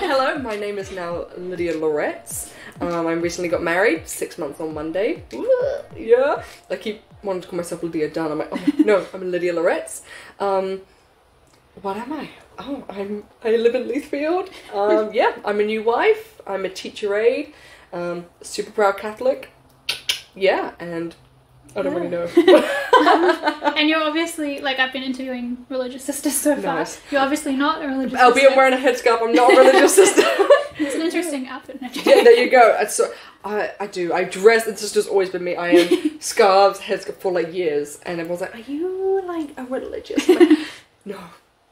hello, my name is now Lydia Loretz. Um, I recently got married, six months on Monday. Yeah. I keep wanting to call myself Lydia Dunn. I'm like, oh, no, I'm Lydia Loretz. Um, what am I? Oh, I'm I live in Leithfield. Um, yeah, I'm a new wife. I'm a teacher aide. Um, super proud Catholic. Yeah, and I don't really know. And you're obviously like I've been interviewing religious sisters so far. Nice. You're obviously not a religious. Sister. Albeit sister. wearing a headscarf, I'm not a religious sister. It's an interesting outfit. no, yeah, there you go. And so I, I do. I dress. It's just, just always been me. I am scarves, headscarf for like years, and everyone's like, "Are you like a religious?" Like, no,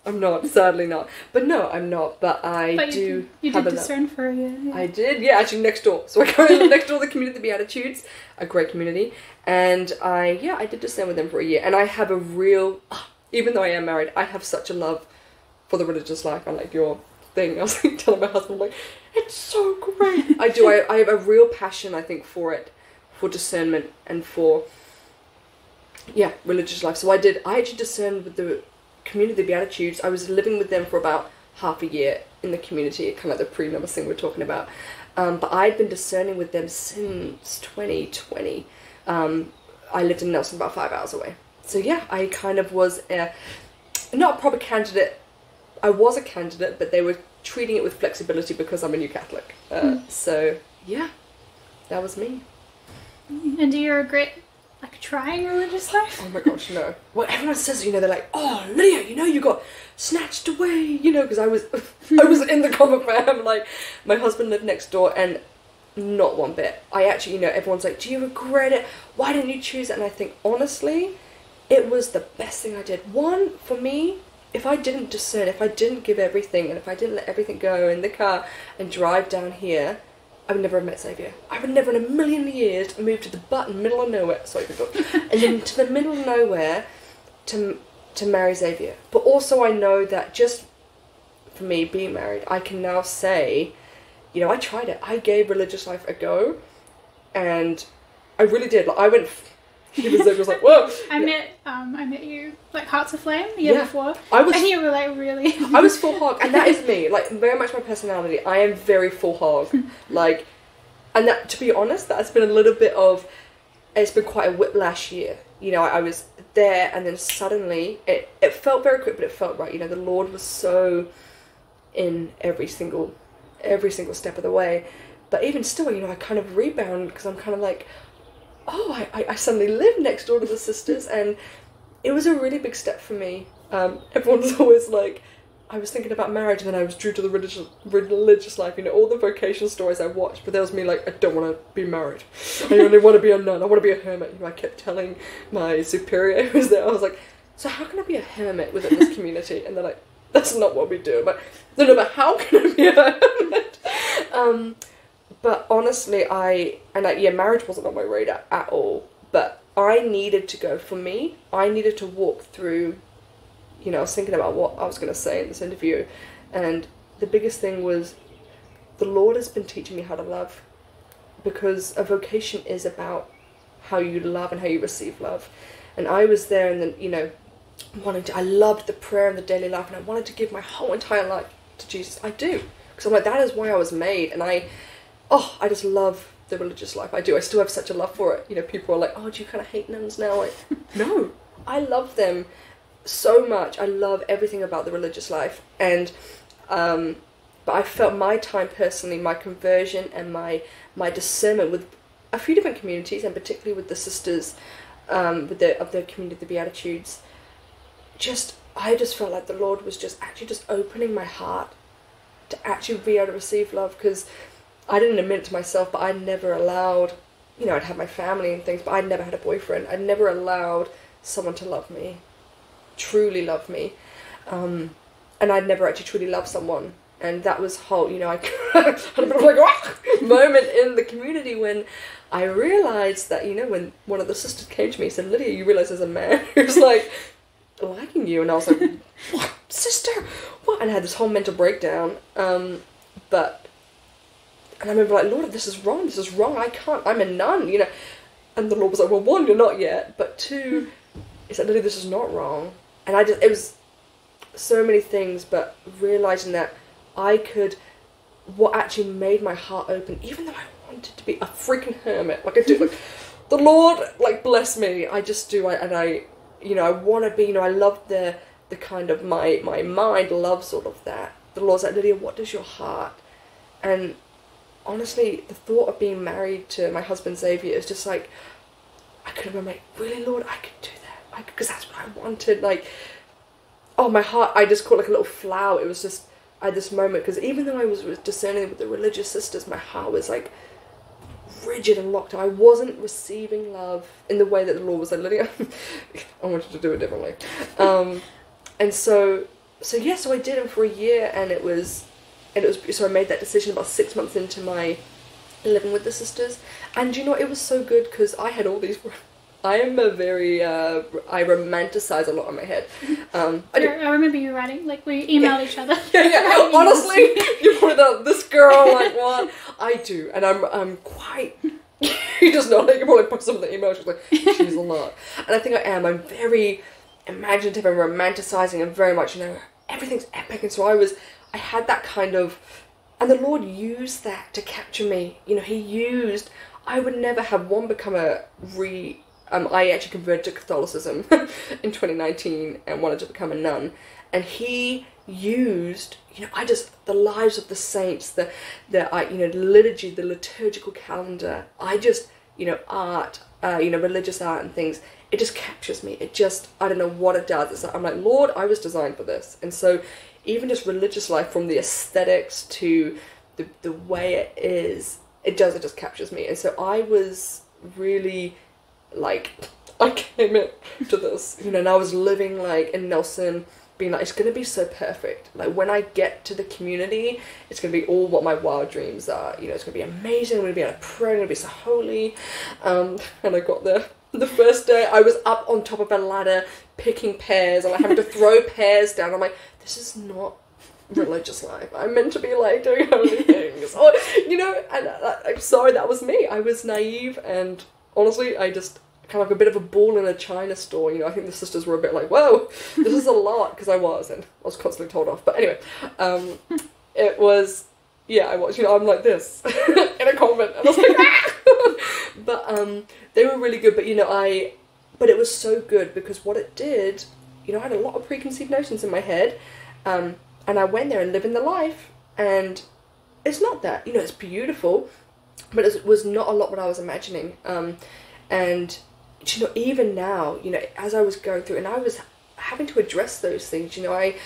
I'm not. Sadly, not. But no, I'm not. But I But do. you have did a discern for a year. Yeah. I did, yeah, actually next door. So I go next door to the community of the Beatitudes, a great community, and I yeah I did discern with them for a year, and I have a real, even though I am married, I have such a love for the religious life. I like your thing, I was like telling my husband like, it's so great. I do. I I have a real passion, I think, for it, for discernment and for yeah religious life. So I did. I actually discerned with the community the Beatitudes. I was living with them for about half a year in the community, kind of like the pre-numbers thing we're talking about. Um, but I'd been discerning with them since 2020. Um, I lived in Nelson, about five hours away. So yeah, I kind of was a, not a proper candidate. I was a candidate, but they were treating it with flexibility because I'm a new Catholic. Uh, So yeah, that was me. And do you regret like trying religious life? Oh my gosh, no. Well, everyone says, you know, they're like, oh, Lydia, you know, you got snatched away, you know, because I was, I was in the common fam. Like, my husband lived next door, and not one bit. I actually, you know, everyone's like, do you regret it? Why didn't you choose it? And I think, honestly, it was the best thing I did. One, for me, if I didn't discern, if I didn't give everything, and if I didn't let everything go in the car and drive down here, I would never have met Xavier. I would never in a million years move to the button middle of nowhere. Sorry, and then to the middle of nowhere to to marry Xavier. But also, I know that just for me being married, I can now say, you know, I tried it. I gave religious life a go, and I really did. Like I went. Was like, "Whoa!" I met um I met you like Hearts Aflame the year Yeah. before, I was and you were like really. I was full hog, and that is me. Like very much my personality. I am very full hog. Like, and that to be honest, that's been a little bit of. It's been quite a whiplash year. You know, I, I was there, and then suddenly it it felt very quick, but it felt right. You know, the Lord was so in every single every single step of the way. But even still, you know, I kind of rebound because I'm kind of like, oh, I, I, I suddenly live next door to the sisters, and it was a really big step for me. Um, everyone's always like, I was thinking about marriage, and then I was true to the religious religious life. You know, all the vocation stories I watched, but there was me like, I don't want to be married. I only want to be a nun. I want to be a hermit. You know, I kept telling my superior who was there, I was like, so how can I be a hermit within this community? And they're like, that's not what we do. But no, no, but how can I be a hermit? Um, but honestly, I and like yeah, marriage wasn't on my radar at all. But I needed to go. For me, I needed to walk through. You know, I was thinking about what I was going to say in this interview, and the biggest thing was, the Lord has been teaching me how to love, because a vocation is about how you love and how you receive love, and I was there, and then you know, wanting to. I loved the prayer and the daily life, and I wanted to give my whole entire life to Jesus. I do, because I'm like that is why I was made, and I oh, I just love the religious life. I do. I still have such a love for it. You know, people are like, oh, do you kind of hate nuns now? Like, no, I love them so much. I love everything about the religious life, and um, but I felt my time personally, my conversion and my my discernment with a few different communities, and particularly with the sisters, um, with the of the community of the Beatitudes. Just, I just felt like the Lord was just actually just opening my heart to actually be able to receive love because I didn't admit it to myself, but I never allowed, you know, I'd have my family and things, but I'd never had a boyfriend. I'd never allowed someone to love me, truly love me. Um, and I'd never actually truly loved someone. And that was whole, you know, I had a bit of like "Ah!" moment in the community when I realized that, you know, when one of the sisters came to me and said, Lydia, you realize there's a man who's like liking you. And I was like, what, sister? What? And I had this whole mental breakdown. Um, but and I remember like, Lord, this is wrong. This is wrong. I can't. I'm a nun, you know. And the Lord was like, well, one, you're not yet, but two, he said, Lily, this is not wrong. And I just, it was so many things, but realizing that I could what actually made my heart open, even though I wanted to be a freaking hermit, like I do, like the Lord, like bless me, I just do, I, and I, you know, I want to be, you know, I love the the kind of my my mind loves all of that. The Lord's like Lydia, what does your heart? And honestly, the thought of being married to my husband Xavier is just like I could have been like, really, Lord, I could do that, because that's what I wanted. Like, oh, my heart, I just caught like a little flower. It was just at this moment because even though I was discerning with the religious sisters, my heart was like rigid and locked. I wasn't receiving love in the way that the Lord was like, Lydia, I wanted to do it differently. Um, and so, so yeah, so I did it for a year, and it was, and it was. So I made that decision about six months into my living with the sisters, and you know it was so good because I had all these. I am a very uh, I romanticize a lot in my head. Um, I, do, I remember you writing like we emailed each other. yeah, yeah. Honestly, you put out this girl like what I do, and I'm I'm quite. you just know like you probably put some of the emails. She's like she's a lot, and I think I am. I'm very imaginative and romanticizing, and very much you know everything's epic, and so I was. I had that kind of, and the Lord used that to capture me. You know, He used. I would never have one become a re um, I actually converted to Catholicism in 2019 and wanted to become a nun. And he used, you know, I just the lives of the saints, the the I you know the liturgy, the liturgical calendar. I just you know art, uh, you know religious art and things. It just captures me. It just I don't know what it does. Like, I'm like Lord, I was designed for this. And so even just religious life, from the aesthetics to the the way it is, it does. It just captures me. And so I was really like I came into this, you know, and I was living like in Nelson, being like, it's gonna be so perfect. Like when I get to the community, it's gonna be all what my wild dreams are. You know, it's gonna be amazing. I'm gonna be able to pray. I'm gonna be so holy. Um, and I got there. The first day, I was up on top of a ladder picking pears, and like having to throw pears down. I'm like, this is not religious life. I'm meant to be like doing holy things. Or, you know, and uh, I'm sorry, that was me. I was naive, and honestly, I just kind of like a bit of a ball in a china store. You know, I think the sisters were a bit like, "Whoa, this is a lot," because I was, and I was constantly told off. But anyway, um, it was, yeah, I was. You know, I'm like this in a convent, and I was like, ah! but um, they were really good. But you know, I, but it was so good because what it did, you know, I had a lot of preconceived notions in my head, um, and I went there and lived in the life, and it's not that. You know, it's beautiful, but it was not a lot what I was imagining. Um, and you know, even now, you know, as I was going through, and I was having to address those things, you know, I,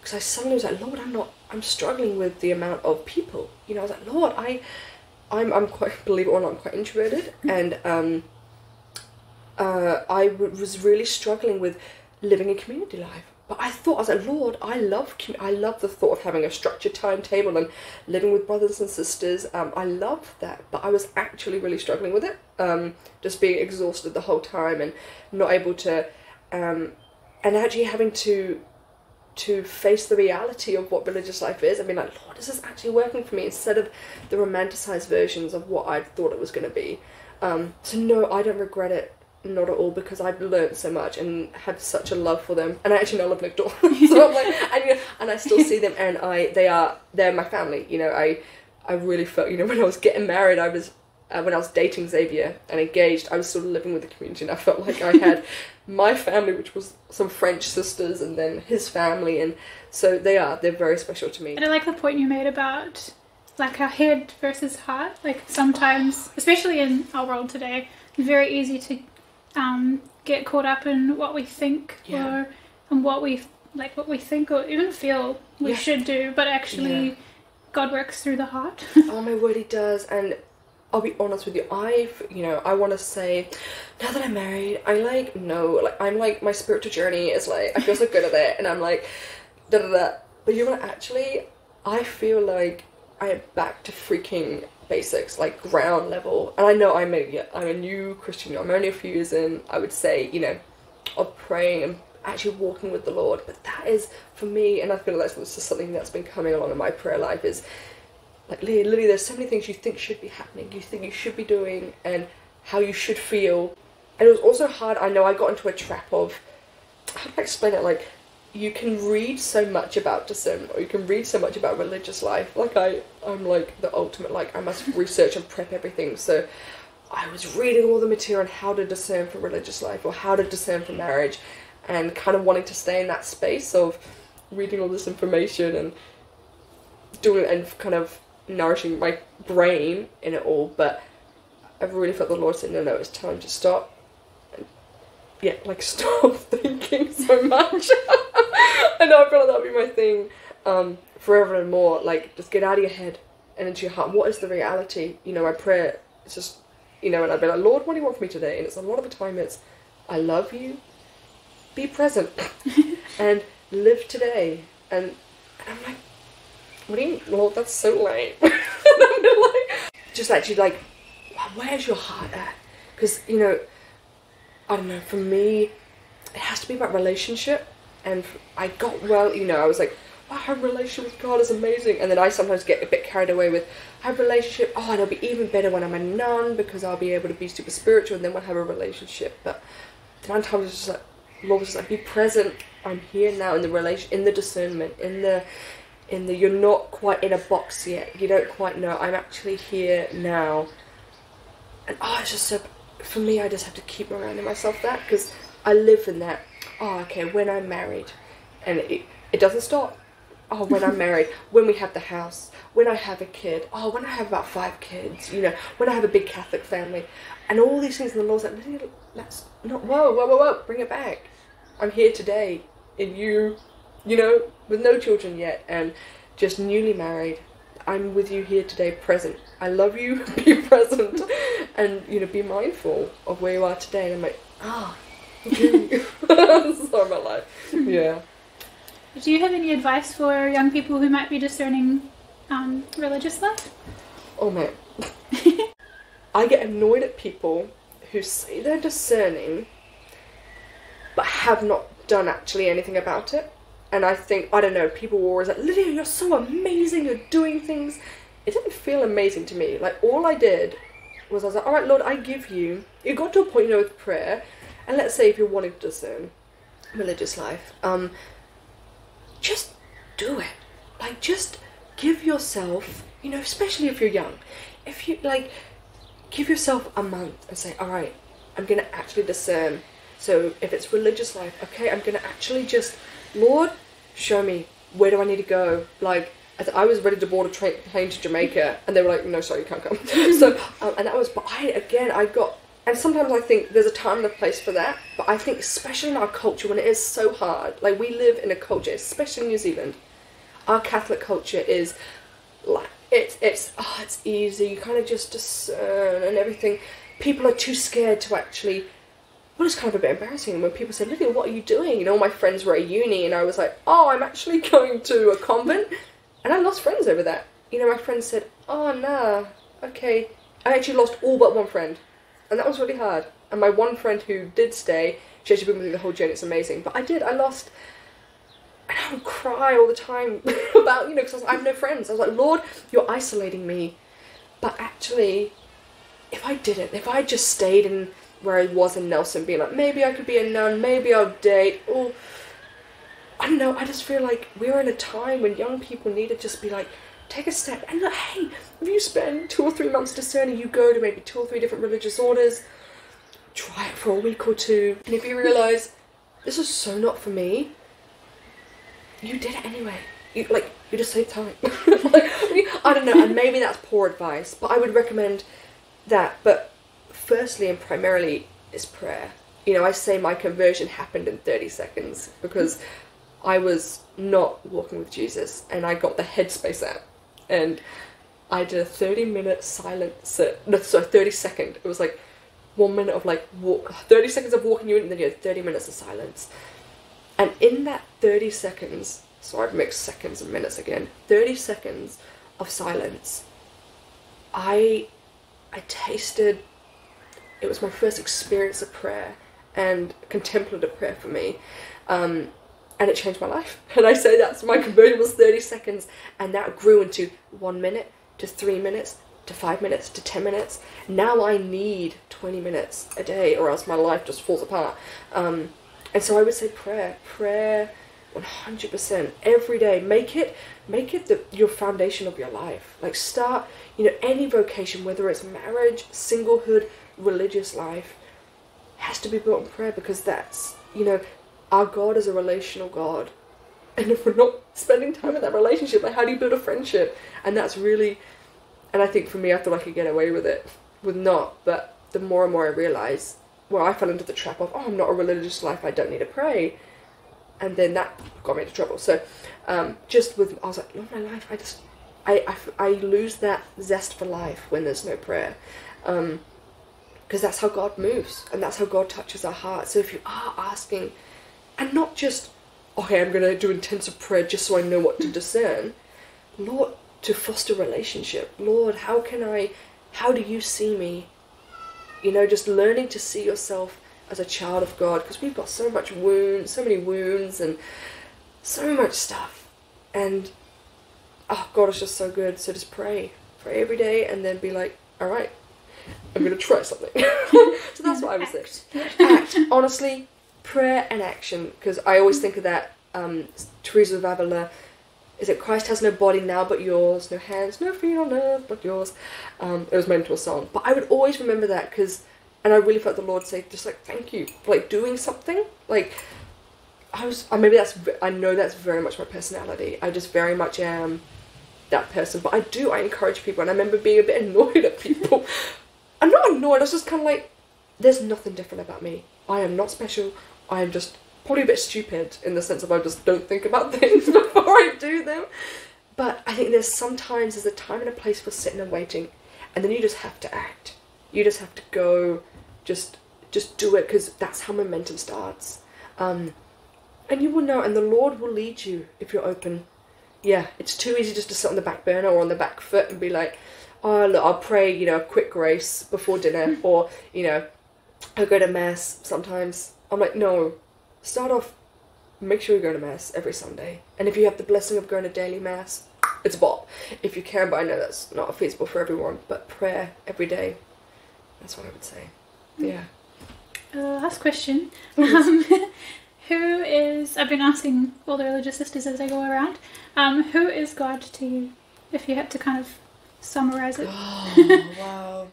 because I suddenly was like, Lord, I'm not, I'm struggling with the amount of people. You know, I was like, Lord, I, I'm, I'm quite, believe it or not, I'm quite introverted, and um, uh, I w- was really struggling with living a community life. But I thought, I was like, Lord, I love, I love the thought of having a structured timetable and living with brothers and sisters. Um, I love that, but I was actually really struggling with it. Um, just being exhausted the whole time and not able to, um, and actually having to, to face the reality of what religious life is. I mean, like, Lord, is this actually working for me instead of the romanticized versions of what I thought it was going to be? Um, so no, I don't regret it not at all because I've learned so much and have such a love for them. And I actually now live next door, so I'm like, and, and I still see them, and I they are they're my family. You know, I I really felt you know when I was getting married, I was uh, when I was dating Xavier and engaged, I was still living with the community, and I felt like I had my family, which was some French sisters, and then his family, and so they are they're very special to me. And I like the point you made about like our head versus heart. Like sometimes, especially in our world today, very easy to um, get caught up in what we think yeah. or and what we like what we think or even feel we yeah. should do, but actually yeah. God works through the heart. oh my word, He does, and I'll be honest with you. I, you know, I want to say, now that I'm married, I like no, like I'm like my spiritual journey is like I feel so good at it, and I'm like, da da da. But you know what? Actually, I feel like I am back to freaking basics, like ground level. And I know I'm a I'm a new Christian. I'm only a few years in. I would say, you know, of praying and actually walking with the Lord. But that is for me, and I feel like that's just something that's been coming along in my prayer life. Is like Lily, there's so many things you think should be happening, you think you should be doing, and how you should feel. And it was also hard. I know I got into a trap of how do I explain it? Like you can read so much about discernment or you can read so much about religious life. Like i i'm like the ultimate like i must research and prep everything. So i was reading all the material on how to discern for religious life or how to discern for marriage and kind of wanting to stay in that space of reading all this information and doing it and kind of nourishing my brain in it all. But i really felt the lord said no no it's time to stop. Yeah, like stop thinking so much. I know I feel like that'll be my thing um, forever and more. Like, just get out of your head and into your heart. What is the reality? You know, my prayer is just, you know, and I'd be like, Lord, what do you want from me today? And it's a lot of the time it's, I love you, be present, and live today. And, and I'm like, what do you mean? Lord, that's so lame. like, just actually like, where's your heart at? Because, you know, I don't know, for me, it has to be about relationship. And I got well, you know, I was like, wow, her relationship with God is amazing. And then I sometimes get a bit carried away with, a relationship, oh, it'll be even better when I'm a nun because I'll be able to be super spiritual and then we'll have a relationship. But one time it's just like, Lord was just like, be present. I'm here now in the relation, in the discernment, in the, in the, you're not quite in a box yet. You don't quite know. I'm actually here now. And oh, it's just so for me, I just have to keep reminding myself that because I live in that. Oh, okay, when I'm married, and it, it doesn't stop. Oh, when I'm married, when we have the house, when I have a kid, oh, when I have about five kids, you know, when I have a big Catholic family, and all these things. And the Lord's like, let's not, whoa, whoa, whoa, whoa, bring it back. I'm here today, and you, you know, with no children yet, and just newly married, I'm with you here today, present. I love you, be present, and you know, be mindful of where you are today. And I'm like, oh. sorry my life. Yeah. Do you have any advice for young people who might be discerning um, religious life? Oh man, I get annoyed at people who say they're discerning, but have not done actually anything about it. And I think, I don't know, people were always like, Lydia, you're so amazing, you're doing things. It didn't feel amazing to me. Like, all I did was I was like, all right, Lord, I give you. It got to a point, you know, with prayer, and let's say if you're wanting to discern religious life, um, just do it. Like, just give yourself, you know, especially if you're young, if you, like, give yourself a month and say, all right, I'm going to actually discern. So if it's religious life, okay, I'm going to actually just Lord, show me where do I need to go? Like, I was ready to board a train plane to Jamaica, and they were like, "No, sorry, you can't come." so, um, and that was, but I again, I got, and sometimes I think there's a time and a place for that, but I think especially in our culture when it is so hard, like we live in a culture, especially in New Zealand, our Catholic culture is like it's it's oh, it's easy. You kind of just discern and everything. People are too scared to actually well, it's kind of a bit embarrassing when people say, Lydia, what are you doing? You know, my friends were at uni, and I was like, oh, I'm actually going to a convent. And I lost friends over that. You know, my friends said, oh, nah, okay. I actually lost all but one friend. And that was really hard. And my one friend who did stay, she actually been with me the whole journey, it's amazing. But I did, I lost. And I would cry all the time about, you know, because I, I have no friends. I was like, Lord, you're isolating me. But actually, if I didn't, if I just stayed in where I was in Nelson, being like, maybe I could be a nun, maybe I'll date, or I don't know. I just feel like we're in a time when young people need to just be like, take a step and look, hey, if you spend two or three months discerning, you go to maybe two or three different religious orders, try it for a week or two, and if you realise this is so not for me, you did it anyway. You like you just save time. like, I don't know, and maybe that's poor advice, but I would recommend that. But firstly and primarily is prayer. You know, I say my conversion happened in 30 seconds because I was not walking with Jesus and I got the headspace out and I did a 30 minute silent sit. No, sorry, 30 second. It was like one minute of like walk, 30 seconds of walking you in and then you had 30 minutes of silence. And in that 30 seconds, so I've mixed seconds and minutes again, 30 seconds of silence, I I tasted it was my first experience of prayer and contemplative prayer for me. Um, and it changed my life. And I say that's my conversion was 30 seconds, and that grew into one minute to three minutes to five minutes to 10 minutes. Now I need 20 minutes a day, or else my life just falls apart. Um, and so I would say prayer. Prayer 100% every day make it make it the, your foundation of your life like start you know any vocation whether it's marriage singlehood religious life has to be built in prayer because that's you know our god is a relational god and if we're not spending time in that relationship like how do you build a friendship and that's really and i think for me i thought i could get away with it with not but the more and more i realize well i fell into the trap of oh i'm not a religious life i don't need to pray and then that got me into trouble. So um, just with I was like, all my life, I just I, I, I lose that zest for life when there's no prayer. Um, because that's how God moves and that's how God touches our hearts. So if you are asking, and not just, okay, I'm going to do intensive prayer just so I know what to hmm. discern, Lord, to foster relationship. Lord, how can I, how do you see me? You know, just learning to see yourself as a child of God because we've got so much wounds, so many wounds, and so much stuff. And oh, God is just so good. So just pray, pray every day, and then be like, all right, I'm gonna try something. so that's what I was saying. Act honestly, prayer and action because I always think of that. Um, Teresa of Avila. Is it Christ has no body now but yours, no hands, no feet on earth but yours? Um, it was made into a song, but I would always remember that because and I really felt the Lord say, just like, thank you for like doing something. Like, I was, uh, maybe that's, I know that's very much my personality. I just very much am that person. But I do, I encourage people, and I remember being a bit annoyed at people. I'm not annoyed, I was just kind of like, there's nothing different about me. I am not special. I am just probably a bit stupid in the sense of I just don't think about things before I do them. But I think there's sometimes there's a time and a place for sitting and waiting, and then you just have to act. You just have to go just just do it because that's how momentum starts. Um, and you will know, and the Lord will lead you if you're open. Yeah, it's too easy just to sit on the back burner or on the back foot and be like, oh, look, I'll pray, you know, a quick grace before dinner, or, you know, I'll go to Mass sometimes. I'm like, no, start off, make sure you go to Mass every Sunday. And if you have the blessing of going to daily Mass, it's a bop. If you can, but I know that's not feasible for everyone, but prayer every day, that's what I would say. Yeah. Uh, last question. Um, who is, I've been asking all the religious sisters as I go around, um, who is God to you? If you had to kind of summarize it. Oh, wow.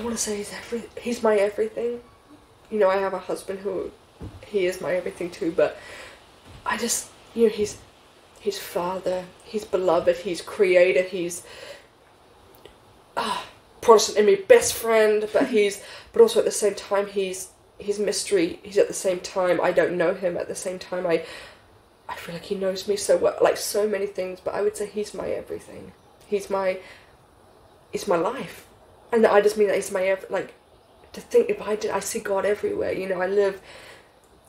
I want to say he's every he's my everything. You know, I have a husband who he is my everything too, but I just you know he's his father, he's beloved, he's creator, he's ah, Protestant in me best friend, but he's but also at the same time he's his mystery. He's at the same time I don't know him. At the same time I I feel like he knows me so well, like so many things. But I would say he's my everything. He's my it's my life, and I just mean that he's my ev- like to think if I did I see God everywhere. You know I live.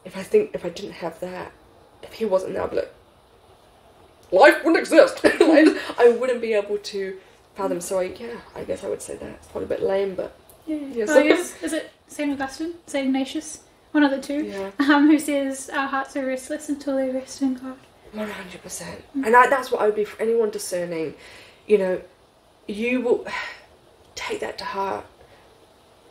If I think if I didn't have that, if he wasn't there, I'd be like, life wouldn't exist. like, I wouldn't be able to fathom. So I, yeah, I guess I would say that. It's probably a bit lame, but yeah. yeah well, I guess, is it Saint Augustine, Saint Ignatius, one of the two, yeah. um, who says our hearts are restless until they rest in God. One hundred percent, mm. and I, that's what I would be for anyone discerning. You know, you will take that to heart.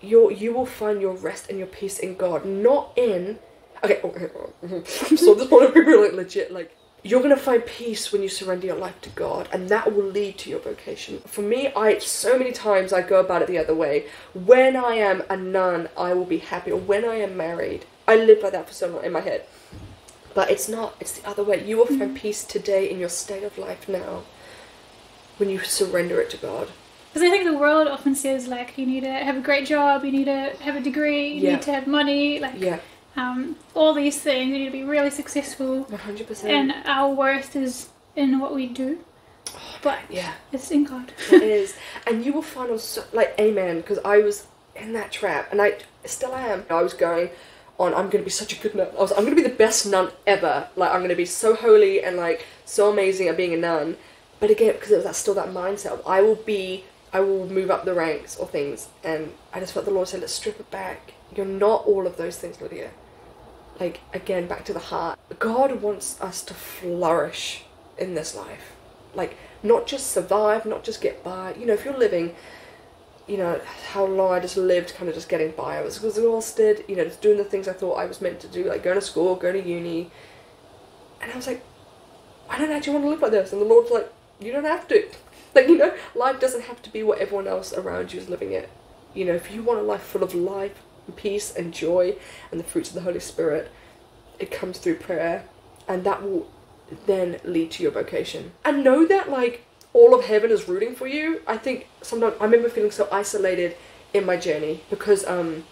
You you will find your rest and your peace in God, not in. Okay, okay. so this point of people like legit like you're going to find peace when you surrender your life to God, and that will lead to your vocation. For me, I so many times I go about it the other way. When I am a nun, I will be happy, or when I am married, I live like that for so long in my head. But it's not, it's the other way. You will find mm-hmm. peace today in your state of life now when you surrender it to God. Because I think the world often says, like, you need to have a great job, you need to have a degree, you yeah. need to have money, like, yeah um, all these things. You need to be really successful. 100%. And our worth is in what we do. Oh, but yeah, it's in God. it is, and you will find also like amen because I was in that trap, and I still am. I was going on. I'm going to be such a good nun. I was. I'm going to be the best nun ever. Like I'm going to be so holy and like so amazing at being a nun. But again, because it was that, still that mindset. Of, I will be. I will move up the ranks or things, and I just felt the Lord said, "Let's strip it back." You're not all of those things, Lydia. Like, again, back to the heart. God wants us to flourish in this life. Like, not just survive, not just get by. You know, if you're living, you know, how long I just lived kind of just getting by. I was exhausted, you know, just doing the things I thought I was meant to do, like going to school, going to uni. And I was like, I don't actually want to live like this. And the Lord's like, you don't have to. Like, you know, life doesn't have to be what everyone else around you is living it. You know, if you want a life full of life and peace and joy and the fruits of the Holy Spirit, it comes through prayer. And that will then lead to your vocation. And know that, like, all of heaven is rooting for you. I think sometimes I remember feeling so isolated in my journey because um,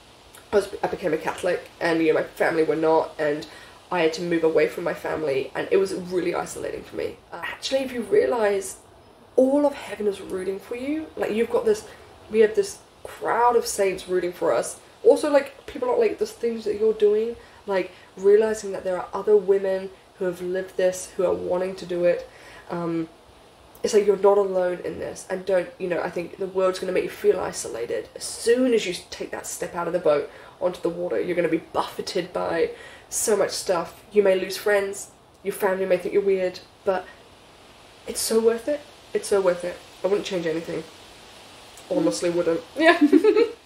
I was I became a Catholic and you know my family were not and I had to move away from my family and it was really isolating for me. Actually, if you realize all of heaven is rooting for you, like you've got this, we have this crowd of saints rooting for us. Also, like people are like the things that you're doing, like realizing that there are other women who have lived this, who are wanting to do it. Um, it's like you're not alone in this. And don't you know i think the world's going to make you feel isolated. As soon as you take that step out of the boat onto the water you're going to be buffeted by so much stuff. You may lose friends. Your family may think you're weird but it's so worth it it's so worth it. I wouldn't change anything. Honestly mm. wouldn't. yeah